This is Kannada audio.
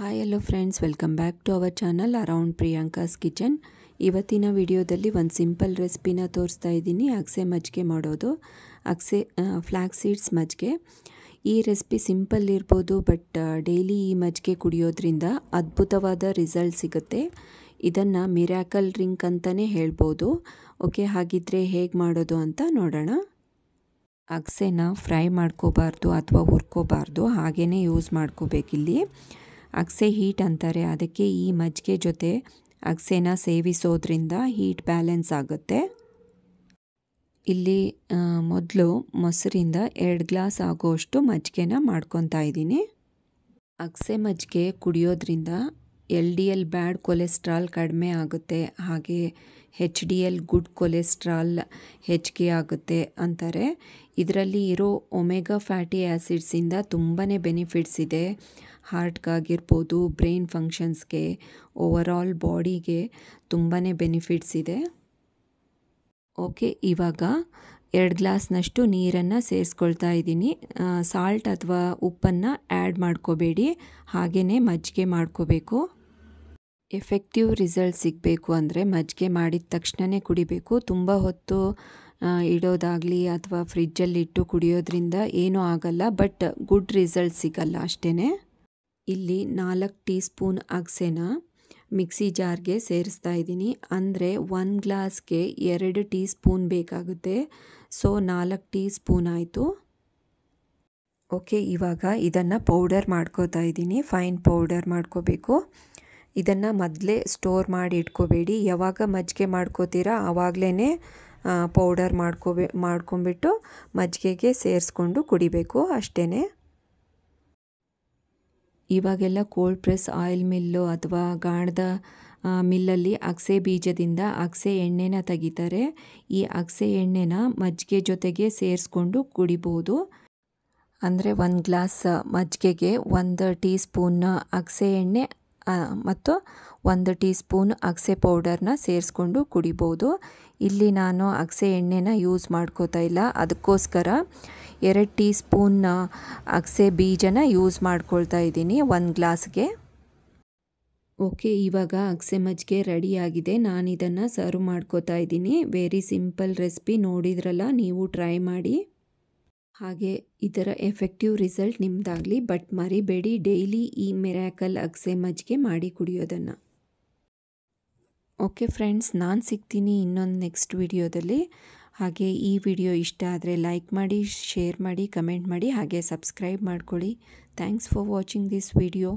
Hi hello friends welcome back to our channel around Priyanka's kitchen ಇವತ್ತಿನ ವಿಡಿಯೋದಲ್ಲಿ ಒಂದು ಸಿಂಪಲ್ ರೆಸಿಪಿನ ತೋರಿಸ್ತಾ ಇದ್ದೀನಿ. ಅಗಸೆ ಮಜ್ಜಿಗೆ ಮಾಡೋದು. ಅಗಸೆ ಫ್ಲ್ಯಾಕ್ ಸೀಡ್ಸ್ ಮಜ್ಜಿಗೆ. ಈ ರೆಸಿಪಿ ಸಿಂಪಲ್ ಇರ್ಬೋದು ಬಟ್ ಡೈಲಿ ಈ ಮಜ್ಜಿಗೆ ಕುಡಿಯೋದ್ರಿಂದ ಅದ್ಭುತವಾದ ರಿಸಲ್ಟ್ ಸಿಗುತ್ತೆ. ಇದನ್ನು ಮಿರಾಕಲ್ ಡ್ರಿಂಕ್ ಅಂತಲೇ ಹೇಳ್ಬೋದು. ಓಕೆ ಹಾಗಿದ್ರೆ ಹೇಗೆ ಮಾಡೋದು ಅಂತ ನೋಡೋಣ. ಅಗಸೆನ ಫ್ರೈ ಮಾಡ್ಕೋಬಾರ್ದು ಅಥವಾ ಹುರ್ಕೋಬಾರ್ದು ಹಾಗೇ ಯೂಸ್ ಮಾಡ್ಕೋಬೇಕಿಲ್ಲಿ. ಅಗಸೆ ಹೀಟ್ ಅಂತಾರೆ. ಅದಕ್ಕೆ ಈ ಮಜ್ಜಿಗೆ ಜೊತೆ ಅಗಸೆನ ಸೇವಿಸೋದ್ರಿಂದ ಹೀಟ್ ಬ್ಯಾಲೆನ್ಸ್ ಆಗುತ್ತೆ. ಇಲ್ಲಿ ಮೊದಲು ಮೊಸರಿಂದ ಎರಡು ಗ್ಲಾಸ್ ಆಗೋಷ್ಟು ಮಜ್ಜಿಗೆನ ಮಾಡ್ಕೊತಾ ಇದ್ದೀನಿ. ಅಗಸೆ ಮಜ್ಜಿಗೆ ಕುಡಿಯೋದ್ರಿಂದ L D L bad cholesterol ಕಡಿಮೆ ಆಗುತ್ತೆ, ಹಾಗೆ H D L good cholesterol ಹೆಚ್ಚಿಗೆ ಆಗುತ್ತೆ ಅಂತಾರೆ. ಇದರಲ್ಲಿ ಇರೋ ಒಮೆಗಾ ಫ್ಯಾಟಿ ಆ್ಯಸಿಡ್ಸಿಂದ ತುಂಬಾ ಬೆನಿಫಿಟ್ಸ್ ಇದೆ. ಹಾರ್ಟ್ಗಾಗಿರ್ಬೋದು, ಬ್ರೈನ್ ಫಂಕ್ಷನ್ಸ್ಗೆ, ಓವರಾಲ್ ಬಾಡಿಗೆ ತುಂಬಾ ಬೆನಿಫಿಟ್ಸ್ ಇದೆ. ಓಕೆ, ಇವಾಗ ಎರಡು ಗ್ಲಾಸ್ನಷ್ಟು ನೀರನ್ನು ಸೇರಿಸ್ಕೊಳ್ತಾ ಇದ್ದೀನಿ. ಸಾಲ್ಟ್ ಅಥವಾ ಉಪ್ಪನ್ನು ಆ್ಯಡ್ ಮಾಡ್ಕೋಬೇಡಿ ಹಾಗೆಯೇ ಮಜ್ಜಿಗೆ ಮಾಡ್ಕೋಬೇಕು. ಎಫೆಕ್ಟಿವ್ ರಿಸಲ್ಟ್ ಸಿಗಬೇಕು ಅಂದರೆ ಮಜ್ಜಿಗೆ ಮಾಡಿದ ತಕ್ಷಣವೇ ಕುಡಿಬೇಕು. ತುಂಬ ಹೊತ್ತು ಇಡೋದಾಗಲಿ ಅಥವಾ ಫ್ರಿಜ್ಜಲ್ಲಿ ಇಟ್ಟು ಕುಡಿಯೋದ್ರಿಂದ ಏನೂ ಆಗಲ್ಲ ಬಟ್ ಗುಡ್ ರಿಸಲ್ಟ್ ಸಿಗಲ್ಲ ಅಷ್ಟೇ ಇಲ್ಲಿ ನಾಲ್ಕು ಟೀ ಸ್ಪೂನ್ ಅಗಸೆನ ಮಿಕ್ಸಿ ಜಾರ್ಗೆ ಸೇರಿಸ್ತಾ ಇದ್ದೀನಿ. ಅಂದರೆ ಒನ್ ಗ್ಲಾಸ್ಗೆ ಎರಡು ಟೀ ಸ್ಪೂನ್ ಬೇಕಾಗುತ್ತೆ. ಸೊ ನಾಲ್ಕು ಟೀ ಸ್ಪೂನ್ ಆಯಿತು. ಓಕೆ ಇವಾಗ ಇದನ್ನು ಪೌಡರ್ ಮಾಡ್ಕೋತಾ ಇದ್ದೀನಿ. ಫೈನ್ ಪೌಡರ್ ಮಾಡ್ಕೋಬೇಕು. ಇದನ್ನು ಮೊದಲೇ ಸ್ಟೋರ್ ಮಾಡಿ ಇಟ್ಕೋಬೇಡಿ. ಯಾವಾಗ ಮಜ್ಜಿಗೆ ಮಾಡ್ಕೋತೀರಾ ಆವಾಗಲೇ ಪೌಡರ್ ಮಾಡ್ಕೋಬೇ ಮಾಡ್ಕೊಂಬಿಟ್ಟು ಮಜ್ಜಿಗೆಗೆ ಸೇರಿಸ್ಕೊಂಡು ಕುಡಿಬೇಕು ಅಷ್ಟೇ ಇವಾಗೆಲ್ಲ ಕೋಲ್ಡ್ ಪ್ರೆಸ್ ಆಯಿಲ್ ಮಿಲ್ಲು ಅಥವಾ ಗಾಣದ ಮಿಲ್ಲಲ್ಲಿ ಅಗಸೆ ಬೀಜದಿಂದ ಅಗಸೆ ಎಣ್ಣೆನ ತೆಗಿತಾರೆ. ಈ ಅಗಸೆ ಎಣ್ಣೆನ ಮಜ್ಜಿಗೆ ಜೊತೆಗೆ ಸೇರಿಸ್ಕೊಂಡು ಕುಡಿಬೋದು. ಅಂದರೆ ಒಂದು ಗ್ಲಾಸ್ ಮಜ್ಜಿಗೆಗೆ ಒಂದು ಟೀ ಸ್ಪೂನ್ ಅಗಸೆ ಎಣ್ಣೆ ಮತ್ತು ಒಂದು ಟೀ ಸ್ಪೂನ್ ಅಗಸೆ ಪೌಡರ್ನ ಸೇರಿಸ್ಕೊಂಡು ಕುಡಿಬೋದು. ಇಲ್ಲಿ ನಾನು ಅಗಸೆ ಎಣ್ಣೆನ ಯೂಸ್ ಮಾಡ್ಕೋತಾ ಇಲ್ಲ. ಅದಕ್ಕೋಸ್ಕರ ಎರಡು ಟೀ ಸ್ಪೂನ್ ಅಗಸೆ ಬೀಜನ ಯೂಸ್ ಮಾಡ್ಕೊಳ್ತಾ ಇದ್ದೀನಿ ಒಂದು ಗ್ಲಾಸ್ಗೆ. ಓಕೆ, ಇವಾಗ ಅಗಸೆ ಮಜ್ಜಿಗೆ ರೆಡಿಯಾಗಿದೆ. ನಾನು ಇದನ್ನು ಸರ್ವ್ ಮಾಡ್ಕೋತಾ ಇದ್ದೀನಿ. ವೆರಿ ಸಿಂಪಲ್ ರೆಸಿಪಿ, ನೋಡಿದ್ರಲ್ಲ? ನೀವು ಟ್ರೈ ಮಾಡಿ. ಹಾಗೆ ಇದರ ಎಫೆಕ್ಟಿವ್ ರಿಸಲ್ಟ್ ನಿಮ್ಮದಾಗಲಿ ಬಟ್ ಮರಿಬೇಡಿ ಡೈಲಿ ಈ ಮಿರಾಕಲ್ ಅಗ್ಸೆ ಮಜ್ಜಿಗೆ ಮಾಡಿ ಕುಡಿಯೋದನ್ನು. ಓಕೆ ಫ್ರೆಂಡ್ಸ್ ನಾನು ಸಿಗ್ತೀನಿ ಇನ್ನೊಂದು ನೆಕ್ಸ್ಟ್ ವಿಡಿಯೋದಲ್ಲಿ ಹಾಗೆ ಈ ವಿಡಿಯೋ ಇಷ್ಟ ಆದರೆ ಲೈಕ್ ಮಾಡಿ ಶೇರ್ ಮಾಡಿ ಕಮೆಂಟ್ ಮಾಡಿ, ಹಾಗೆ ಸಬ್ಸ್ಕ್ರೈಬ್ ಮಾಡ್ಕೊಳ್ಳಿ. Thanks for watching this video